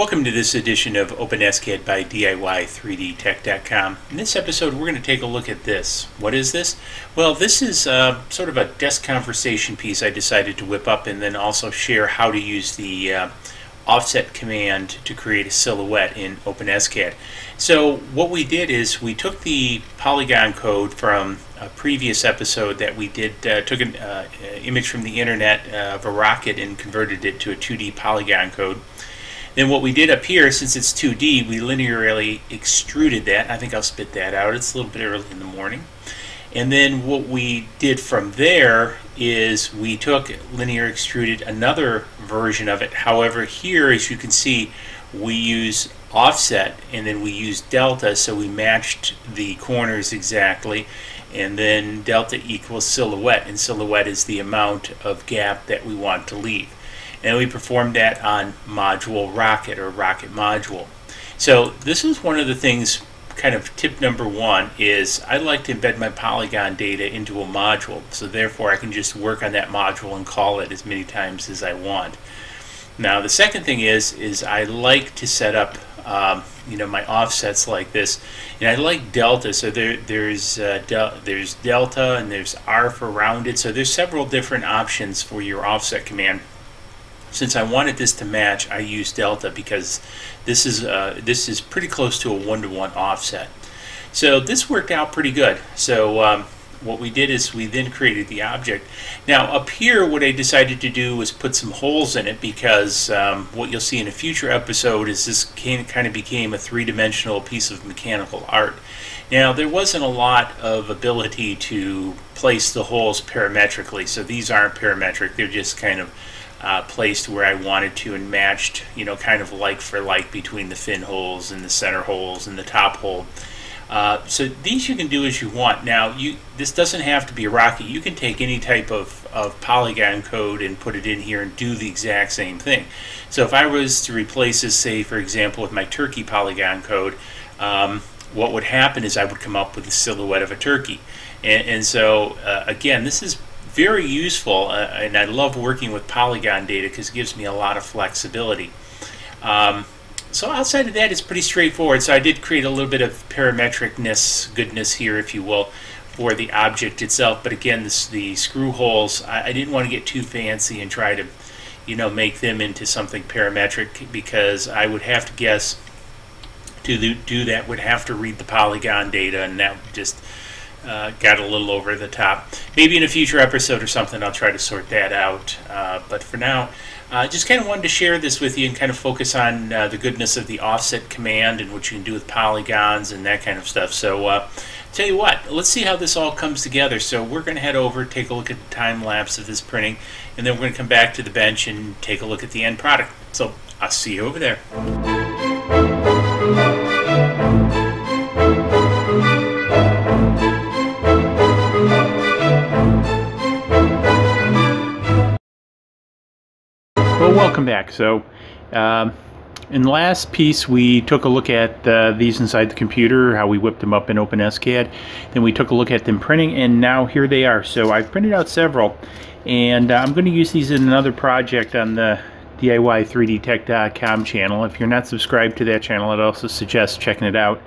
Welcome to this edition of OpenSCAD by DIY3DTech.com. In this episode, we're going to take a look at this. What is this? Well, this is uh, sort of a desk conversation piece I decided to whip up and then also share how to use the uh, offset command to create a silhouette in OpenSCAD. So what we did is we took the polygon code from a previous episode that we did, uh, took an uh, image from the internet uh, of a rocket and converted it to a 2D polygon code. Then what we did up here, since it's 2D, we linearly extruded that. I think I'll spit that out. It's a little bit early in the morning. And then what we did from there is we took linear extruded another version of it. However, here, as you can see, we use offset and then we use delta, so we matched the corners exactly. And then delta equals silhouette, and silhouette is the amount of gap that we want to leave and we performed that on module rocket or rocket module. So this is one of the things kind of tip number one is I like to embed my polygon data into a module. So therefore I can just work on that module and call it as many times as I want. Now the second thing is is I like to set up um, you know my offsets like this. And I like delta. So there there's uh, del there's delta and there's R for rounded so there's several different options for your offset command since I wanted this to match, I used delta because this is uh, this is pretty close to a one-to-one -one offset. So this worked out pretty good. So um, what we did is we then created the object. Now up here, what I decided to do was put some holes in it because um, what you'll see in a future episode is this came, kind of became a three-dimensional piece of mechanical art. Now there wasn't a lot of ability to place the holes parametrically, so these aren't parametric. They're just kind of uh, placed where I wanted to and matched, you know, kind of like for like between the fin holes and the center holes and the top hole. Uh, so these you can do as you want. Now, you this doesn't have to be a. You can take any type of, of polygon code and put it in here and do the exact same thing. So if I was to replace this, say, for example, with my turkey polygon code, um, what would happen is I would come up with a silhouette of a turkey. And, and so, uh, again, this is very useful, uh, and I love working with polygon data because it gives me a lot of flexibility. Um, so outside of that, it's pretty straightforward. So I did create a little bit of parametricness, goodness here, if you will, for the object itself. But again, this, the screw holes, I, I didn't want to get too fancy and try to, you know, make them into something parametric because I would have to guess to do that would have to read the polygon data, and that just uh, got a little over the top. Maybe in a future episode or something, I'll try to sort that out. Uh, but for now, I uh, just kind of wanted to share this with you and kind of focus on uh, the goodness of the offset command and what you can do with polygons and that kind of stuff. So, uh, tell you what, let's see how this all comes together. So, we're going to head over, take a look at the time lapse of this printing, and then we're going to come back to the bench and take a look at the end product. So, I'll see you over there. Well, welcome back. So, um, in the last piece, we took a look at uh, these inside the computer, how we whipped them up in OpenSCAD. Then we took a look at them printing, and now here they are. So I've printed out several, and uh, I'm going to use these in another project on the DIY3DTech.com channel. If you're not subscribed to that channel, I'd also suggest checking it out.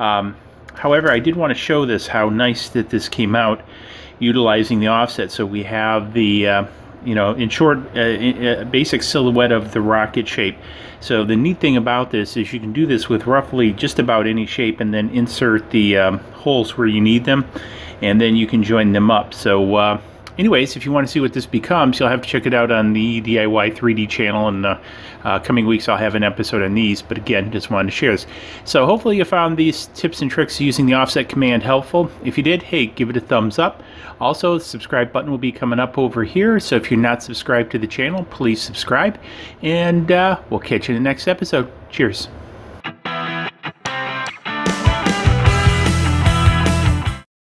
Um, however, I did want to show this, how nice that this came out utilizing the offset. So we have the uh, you know, in short, uh, a basic silhouette of the rocket shape. So the neat thing about this is you can do this with roughly just about any shape and then insert the um, holes where you need them and then you can join them up. So uh, anyways, if you want to see what this becomes, you'll have to check it out on the DIY 3D channel. In the uh, coming weeks, I'll have an episode on these. But again, just wanted to share this. So hopefully you found these tips and tricks using the offset command helpful. If you did, hey, give it a thumbs up. Also, the subscribe button will be coming up over here. So if you're not subscribed to the channel, please subscribe. And uh, we'll catch you in the next episode. Cheers.